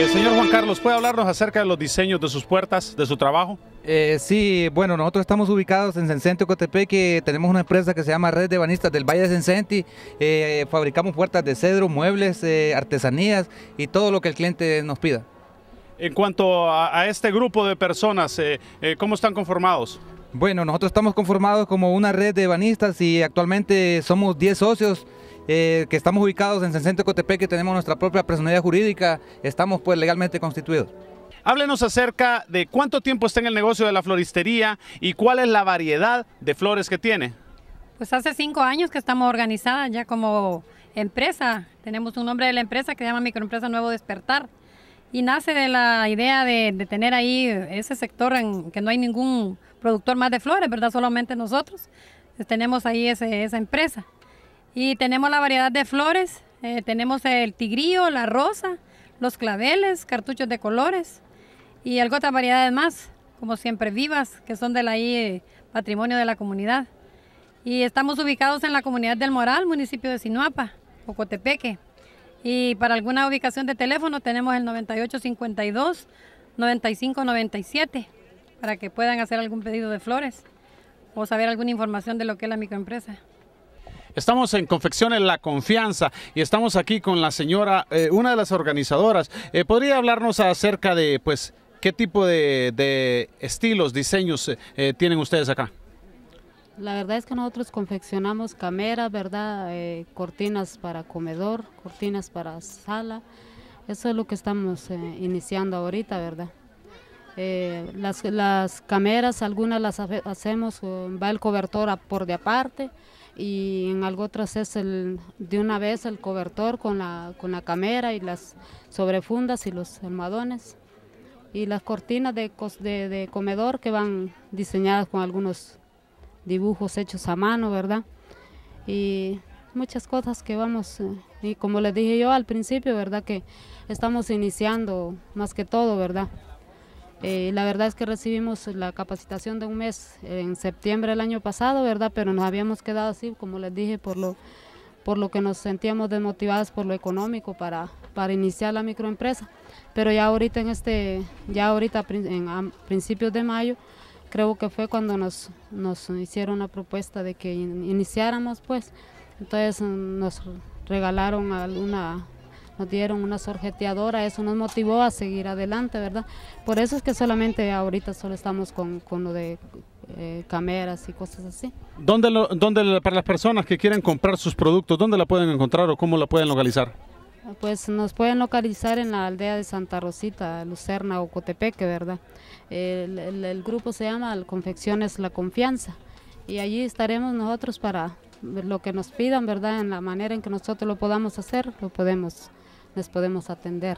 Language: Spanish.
Eh, señor Juan Carlos, ¿puede hablarnos acerca de los diseños de sus puertas, de su trabajo? Eh, sí, bueno, nosotros estamos ubicados en Sencenti, Cotepeque, tenemos una empresa que se llama Red de Banistas del Valle de Sencenti, eh, fabricamos puertas de cedro, muebles, eh, artesanías y todo lo que el cliente nos pida. En cuanto a, a este grupo de personas, ¿cómo están conformados? Bueno, nosotros estamos conformados como una red de banistas y actualmente somos 10 socios eh, que estamos ubicados en Sencenti, Cotepeque, tenemos nuestra propia personalidad jurídica, estamos pues legalmente constituidos. Háblenos acerca de cuánto tiempo está en el negocio de la floristería y cuál es la variedad de flores que tiene. Pues hace cinco años que estamos organizadas ya como empresa. Tenemos un nombre de la empresa que se llama Microempresa Nuevo Despertar. Y nace de la idea de, de tener ahí ese sector en que no hay ningún productor más de flores, ¿verdad? Solamente nosotros. Entonces, tenemos ahí ese- esa empresa. Y tenemos la variedad de flores. eh, tenemos el tigrillo, la rosa, los claveles, cartuchos de colores y algo otras variedades más, como siempre vivas, que son de la ahí, eh, patrimonio de la comunidad. Y estamos ubicados en la comunidad del Moral, municipio de Sinuapa, Ocotepeque. Y para alguna ubicación de teléfono tenemos el 9852-9597 para que puedan hacer algún pedido de flores o saber alguna información de lo que es la microempresa. Estamos en Confecciones La Confianza y estamos aquí con la señora, eh, una de las organizadoras. Eh, ¿Podría hablarnos acerca de, pues, qué tipo de, estilos, diseños eh, tienen ustedes acá? La verdad es que nosotros confeccionamos cameras, ¿verdad? Cortinas para comedor, cortinas para sala. Eso es lo que estamos iniciando ahorita, ¿verdad? Eh, las, las cameras, algunas las hace- hacemos, va el cobertor por de aparte y en algo otras es el, de una vez el cobertor con la, con la camera y las sobrefundas y los almohadones y las cortinas de, de, de comedor que van diseñadas con algunos dibujos hechos a mano, ¿verdad? Y muchas cosas que vamos, eh, y como les dije yo al principio, ¿verdad? Que estamos iniciando más que todo, ¿verdad? Eh, la verdad es que recibimos la capacitación de un mes en septiembre del año pasado, ¿verdad? Pero nos habíamos quedado así, como les dije, por lo, por lo que nos sentíamos desmotivadas por lo económico para, para iniciar la microempresa. Pero ya ahorita en este, ya ahorita en a principios de mayo, creo que fue cuando nos, nos hicieron una propuesta de que in- iniciáramos, pues. Entonces mm, nos regalaron alguna, nos dieron una sorjeteadora, eso nos motivó a seguir adelante, ¿verdad? Por eso es que solamente ahorita solo estamos con, con lo de eh, cámaras y cosas así. ¿Dónde, lo- dónde para las personas que quieren comprar sus productos, dónde la pueden encontrar o cómo la pueden localizar? Pues nos pueden localizar en la aldea de Santa Rosita, Lucerna o Cotepeque, ¿verdad? El, el- el grupo se llama Confecciones La Confianza y allí estaremos nosotros para lo que nos pidan, ¿verdad? En la manera en que nosotros lo podamos hacer, lo podemos, les podemos atender.